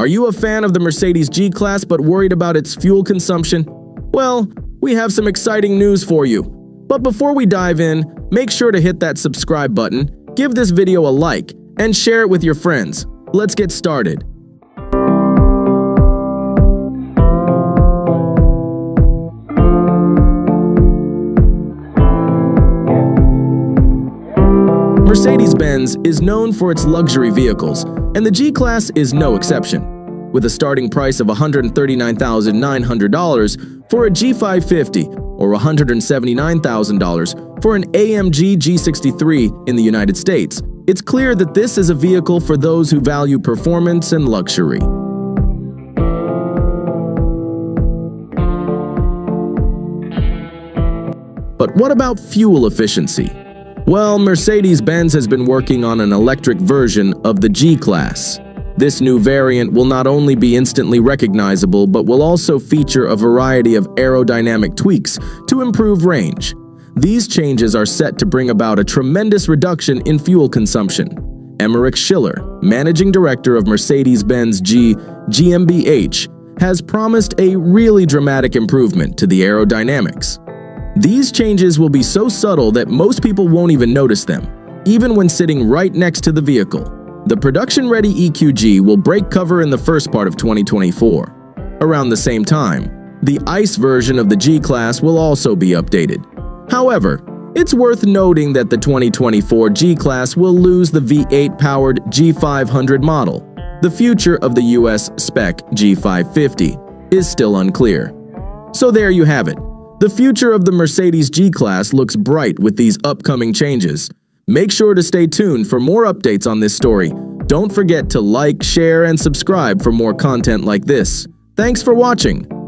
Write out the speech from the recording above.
Are you a fan of the Mercedes G-Class but worried about its fuel consumption? Well, we have some exciting news for you. But before we dive in, make sure to hit that subscribe button, give this video a like, and share it with your friends. Let's get started. Mercedes-Benz is known for its luxury vehicles, and the G-Class is no exception. With a starting price of $139,900 for a G550 or $179,000 for an AMG G63 in the United States, it's clear that this is a vehicle for those who value performance and luxury. But what about fuel efficiency? Well, Mercedes-Benz has been working on an electric version of the G-Class. This new variant will not only be instantly recognizable, but will also feature a variety of aerodynamic tweaks to improve range. These changes are set to bring about a tremendous reduction in fuel consumption. Emmerich Schiller, managing director of Mercedes-Benz G GmbH, has promised a really dramatic improvement to the aerodynamics. These changes will be so subtle that most people won't even notice them, even when sitting right next to the vehicle. The production-ready EQG will break cover in the first part of 2024. Around the same time, the ICE version of the G-Class will also be updated. However, it's worth noting that the 2024 G-Class will lose the V8-powered G500 model. The future of the US spec G550 is still unclear. So there you have it. The future of the Mercedes G-Class looks bright with these upcoming changes. Make sure to stay tuned for more updates on this story. Don't forget to like, share, and subscribe for more content like this. Thanks for watching.